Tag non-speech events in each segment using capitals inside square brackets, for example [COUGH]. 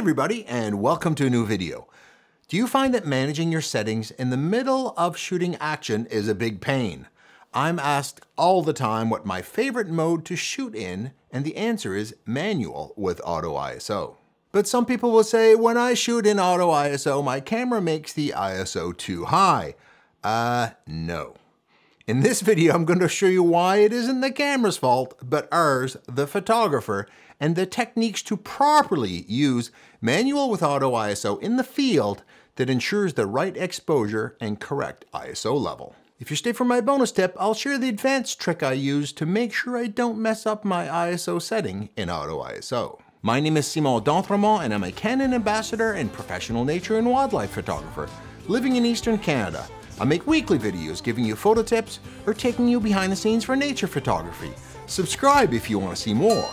everybody and welcome to a new video. Do you find that managing your settings in the middle of shooting action is a big pain? I'm asked all the time what my favorite mode to shoot in and the answer is manual with auto ISO. But some people will say when I shoot in auto ISO my camera makes the ISO too high. Uh, no. In this video, I'm going to show you why it isn't the camera's fault, but ours, the photographer, and the techniques to properly use manual with auto ISO in the field that ensures the right exposure and correct ISO level. If you stay for my bonus tip, I'll share the advanced trick I use to make sure I don't mess up my ISO setting in auto ISO. My name is Simon D'Entremont and I'm a Canon ambassador and professional nature and wildlife photographer living in Eastern Canada I make weekly videos giving you photo tips or taking you behind the scenes for nature photography. Subscribe if you want to see more.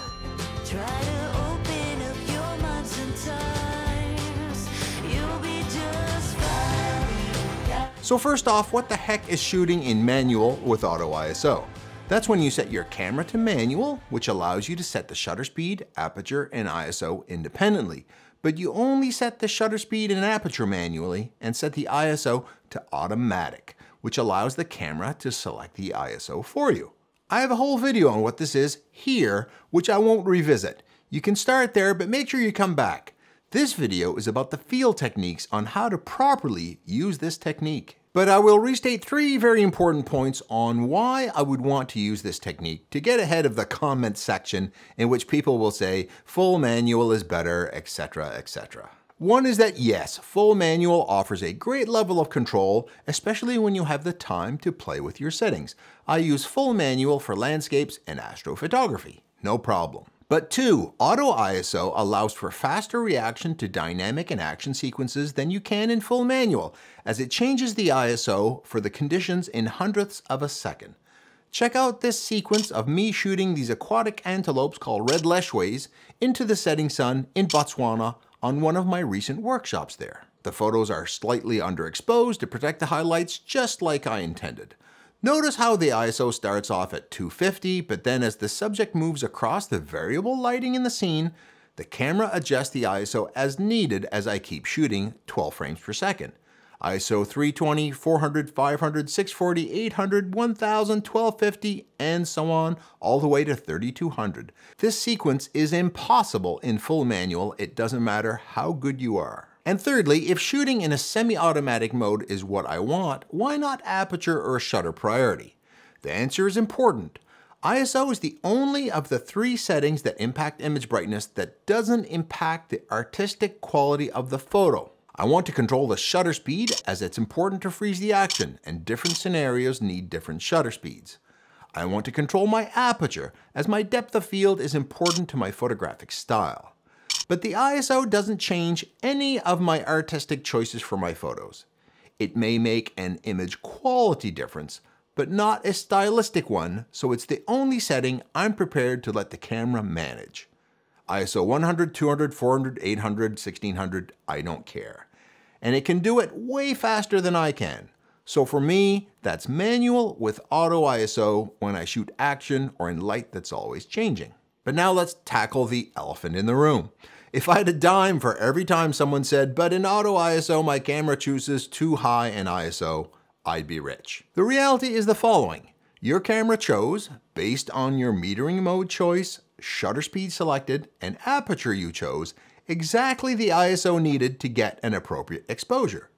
So first off, what the heck is shooting in manual with auto ISO? That's when you set your camera to manual, which allows you to set the shutter speed, aperture, and ISO independently but you only set the shutter speed and aperture manually and set the ISO to automatic, which allows the camera to select the ISO for you. I have a whole video on what this is here, which I won't revisit. You can start there, but make sure you come back. This video is about the field techniques on how to properly use this technique. But I will restate three very important points on why I would want to use this technique to get ahead of the comment section in which people will say full manual is better, etc., etc. One is that yes, full manual offers a great level of control, especially when you have the time to play with your settings. I use full manual for landscapes and astrophotography, no problem. But two, Auto ISO allows for faster reaction to dynamic and action sequences than you can in full manual, as it changes the ISO for the conditions in hundredths of a second. Check out this sequence of me shooting these aquatic antelopes called red lechwes into the setting sun in Botswana on one of my recent workshops there. The photos are slightly underexposed to protect the highlights just like I intended. Notice how the ISO starts off at 250, but then as the subject moves across the variable lighting in the scene, the camera adjusts the ISO as needed as I keep shooting 12 frames per second. ISO 320, 400, 500, 640, 800, 1000, 1250, and so on, all the way to 3200. This sequence is impossible in full manual, it doesn't matter how good you are. And thirdly, if shooting in a semi-automatic mode is what I want, why not aperture or shutter priority? The answer is important. ISO is the only of the three settings that impact image brightness that doesn't impact the artistic quality of the photo. I want to control the shutter speed as it's important to freeze the action and different scenarios need different shutter speeds. I want to control my aperture as my depth of field is important to my photographic style. But the ISO doesn't change any of my artistic choices for my photos. It may make an image quality difference, but not a stylistic one, so it's the only setting I'm prepared to let the camera manage. ISO 100, 200, 400, 800, 1600, I don't care. And it can do it way faster than I can. So for me, that's manual with auto ISO when I shoot action or in light that's always changing. But now let's tackle the elephant in the room. If I had a dime for every time someone said, but in auto ISO my camera chooses too high an ISO, I'd be rich. The reality is the following. Your camera chose, based on your metering mode choice, shutter speed selected, and aperture you chose, exactly the ISO needed to get an appropriate exposure.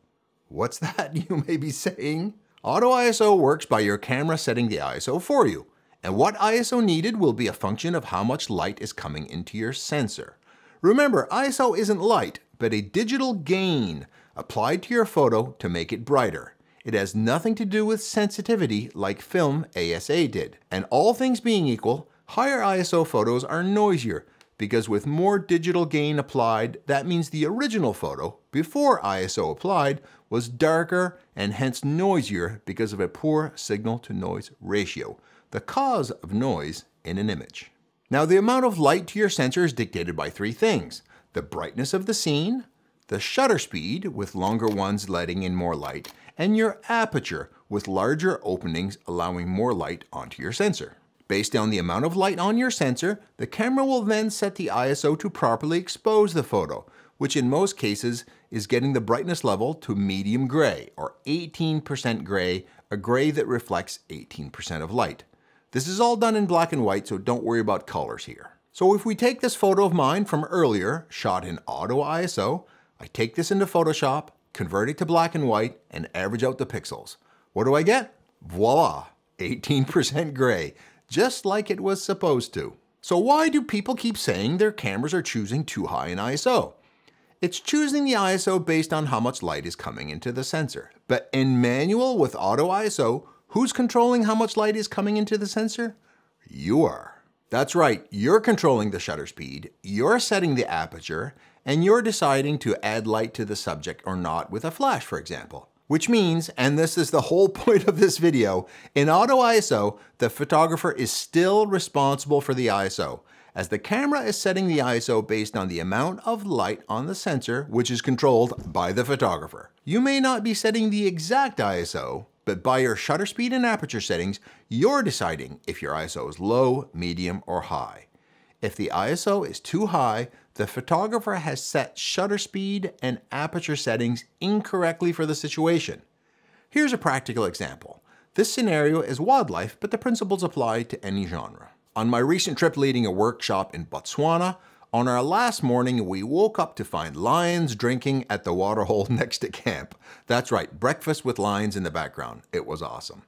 What's [LAUGHS] that, you may be saying? Auto ISO works by your camera setting the ISO for you, and what ISO needed will be a function of how much light is coming into your sensor. Remember, ISO isn't light, but a digital gain applied to your photo to make it brighter. It has nothing to do with sensitivity like film ASA did. And all things being equal, higher ISO photos are noisier because with more digital gain applied, that means the original photo, before ISO applied, was darker and hence noisier because of a poor signal to noise ratio, the cause of noise in an image. Now the amount of light to your sensor is dictated by three things. The brightness of the scene, the shutter speed, with longer ones letting in more light, and your aperture, with larger openings allowing more light onto your sensor. Based on the amount of light on your sensor, the camera will then set the ISO to properly expose the photo, which in most cases is getting the brightness level to medium gray or 18% gray, a gray that reflects 18% of light. This is all done in black and white, so don't worry about colors here. So if we take this photo of mine from earlier, shot in auto ISO, I take this into Photoshop, convert it to black and white, and average out the pixels. What do I get? Voila, 18% gray, just like it was supposed to. So why do people keep saying their cameras are choosing too high in ISO? It's choosing the ISO based on how much light is coming into the sensor. But in manual with auto ISO, who's controlling how much light is coming into the sensor? You are. That's right, you're controlling the shutter speed, you're setting the aperture, and you're deciding to add light to the subject or not with a flash, for example. Which means, and this is the [LAUGHS] whole point of this video, in auto ISO, the photographer is still responsible for the ISO, as the camera is setting the ISO based on the amount of light on the sensor, which is controlled by the photographer. You may not be setting the exact ISO, but by your shutter speed and aperture settings, you're deciding if your ISO is low, medium, or high. If the ISO is too high, the photographer has set shutter speed and aperture settings incorrectly for the situation. Here's a practical example. This scenario is wildlife, but the principles apply to any genre. On my recent trip leading a workshop in Botswana, on our last morning, we woke up to find lions drinking at the waterhole [LAUGHS] next to camp. That's right, breakfast with lions in the background. It was awesome.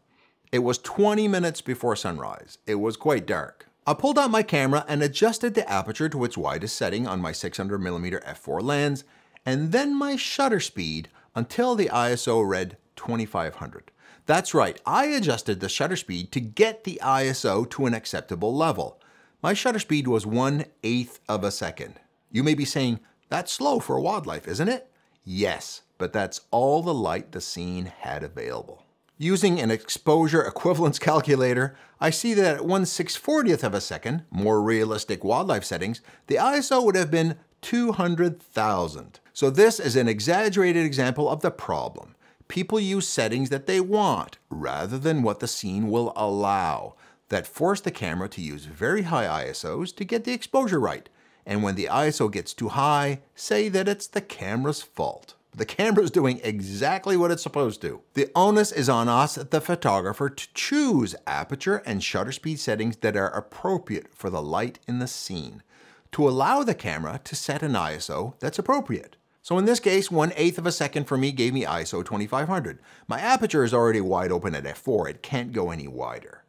It was 20 minutes before sunrise. It was quite dark. I pulled out my camera and adjusted the aperture to its widest setting on my 600mm f4 lens, and then my shutter speed until the ISO read 2500. That's right, I adjusted the shutter speed to get the ISO to an acceptable level. My shutter speed was 1 8th of a second. You may be saying, that's slow for wildlife, isn't it? Yes, but that's all the light the scene had available. Using an exposure equivalence [LAUGHS] calculator, I see that at 1 640th of a second, more realistic wildlife settings, the ISO would have been 200,000. So this is an exaggerated example of the problem. People use settings that they want rather than what the scene will allow that force the camera to use very high ISOs to get the exposure right. And when the ISO gets too high, say that it's the camera's fault. The camera is [LAUGHS] doing exactly what it's supposed to. The onus is on us, the photographer, to choose aperture and shutter speed settings that are appropriate for the light in the scene, to allow the camera to set an ISO that's appropriate. So in this case, 1 8th of a second for me gave me ISO 2500. My aperture is already wide open at f4, it can't go any wider.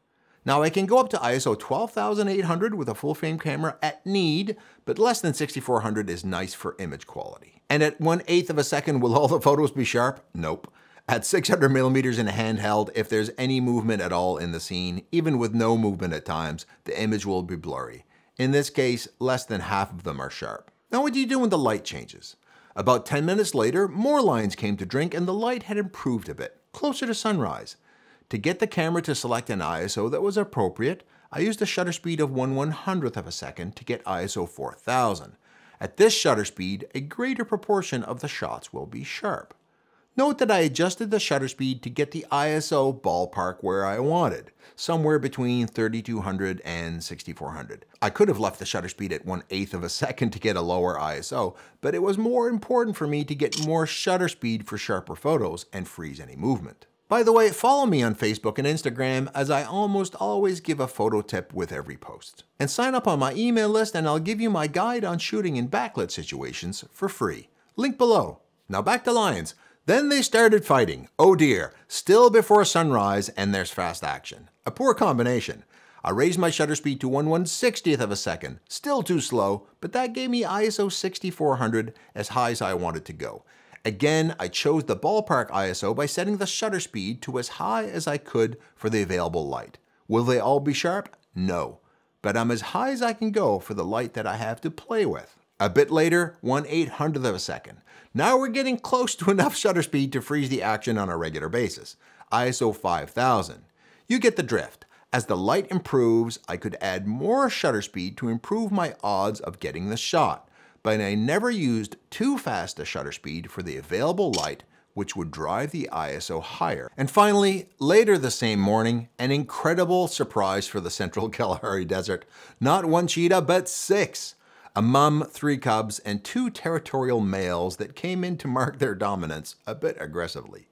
Now I can go up to ISO 12800 with a full frame camera at need, but less than 6400 is nice for image quality. And at 1 8th of a second, will all the photos be sharp? Nope. At 600 millimeters in a handheld, if there's any movement at all in the scene, even with no movement at times, the image will be blurry. In this case, less than half of them are sharp. Now what do you do when the light changes? About 10 minutes later, more lions came to drink and the light had improved a bit, closer to sunrise. To get the camera to select an ISO that was appropriate, I used a shutter speed of 1 100th of a second to get ISO 4000. At this shutter speed, a greater proportion of the shots will be sharp. Note that I adjusted the shutter speed to get the ISO ballpark where I wanted, somewhere between 3200 and 6400. I could have left the shutter speed at 1 8th of a [LAUGHS] second to get a lower ISO, but it was more important for me to get more shutter speed for sharper photos and freeze any movement. By the way, follow me on Facebook and Instagram as I almost always give a photo tip with every post. And sign up on my email list and I'll give you my guide on shooting in backlit situations for free. Link below. Now back to lions. Then they started fighting. Oh dear, still before sunrise and there's fast action. A poor combination. I raised my shutter speed to 1 160th of a second. Still too slow, but that gave me ISO 6400 as high as I wanted to go. Again, I chose the ballpark ISO by setting the shutter speed to as high as I could for the available light. Will they all be sharp? No. But I'm as high as I can go for the light that I have to play with. A bit later, 1 800th of a second. Now we're getting close to [LAUGHS] enough shutter speed to freeze the action on a regular basis. ISO 5000. You get the drift. As the light improves, I could add more shutter speed to improve my odds of getting the shot but I never used too fast a shutter speed for the available light which would drive the ISO higher. And finally, later the same morning, an incredible surprise for the central [LAUGHS] Kalahari Desert. Not one cheetah, but six. A mum, three cubs, and two territorial males that came in to mark their dominance a bit aggressively.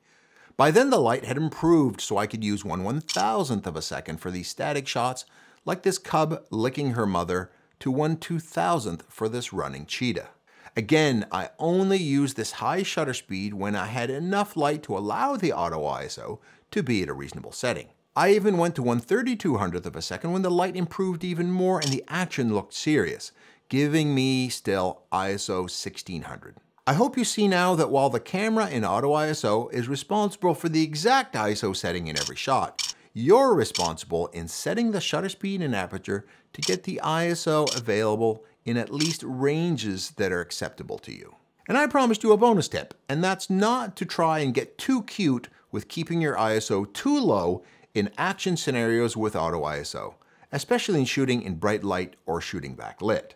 By then the light had improved so I could use one one thousandth of a second for these static shots, like this cub licking her mother, to one two thousandth for this running cheetah. Again, I only used this high shutter speed when I had enough light to allow the auto ISO to be at a reasonable setting. I even went to 1 3200th of a second when the light improved even more and the action looked serious, giving me still ISO 1600. I hope you see now that while the camera in Auto ISO is responsible for the exact ISO setting in every shot, you're responsible in setting the shutter speed and aperture to get the ISO available in at least ranges that are acceptable to you. And I promised you a bonus tip, and that's not to try and get too cute with keeping your ISO too low in action scenarios with Auto ISO, especially in shooting in bright light or shooting backlit.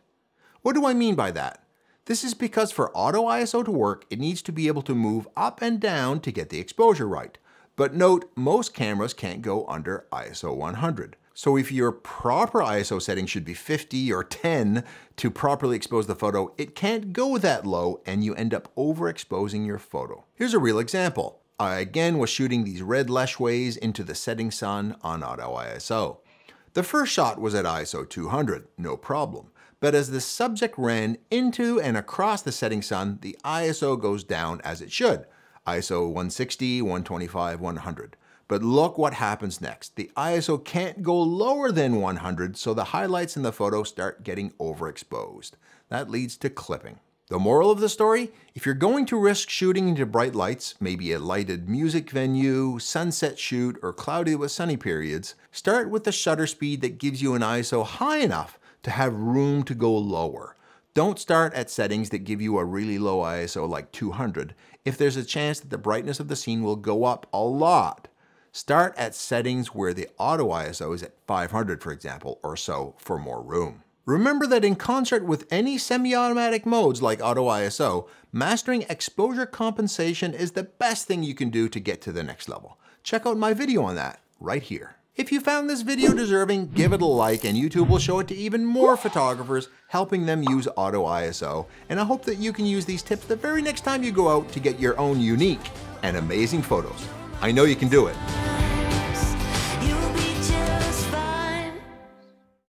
What do I mean by that? This is because for auto ISO to work, it needs to be able to move up and down to get the exposure right. But note, most cameras can't go under ISO 100. So if your proper ISO setting should be 50 or 10 to properly expose the photo, it can't go that low and you end up overexposing your photo. Here's a real example. I again was shooting these red Lechwe's into the setting sun on auto ISO. The first shot was at ISO 200, no problem but as the subject ran into and across the setting sun, the ISO goes down as it should, ISO 160, 125, 100. But look what happens next. The ISO can't go lower than 100, so the highlights in the photo start getting overexposed. That leads to clipping. The moral of the story? If you're going to risk shooting into bright lights, maybe a lighted music venue, sunset shoot, or cloudy with sunny periods, start with the shutter speed that gives you an ISO high enough to have room to go lower. Don't start at settings that give you a really low ISO like 200 if there's a chance that the brightness of the scene will go up a lot. Start at settings where the auto ISO is at 500 for example or so for more room. Remember that in concert with any semi-automatic modes like auto ISO, mastering exposure compensation is the best thing you can do to get to the next level. Check out my video on that right here. If you found this video deserving, give it a like and YouTube will show it to even more photographers, helping them use Auto ISO. And I hope that you can use these tips the very next time you go out to get your own unique and amazing photos. I know you can do it.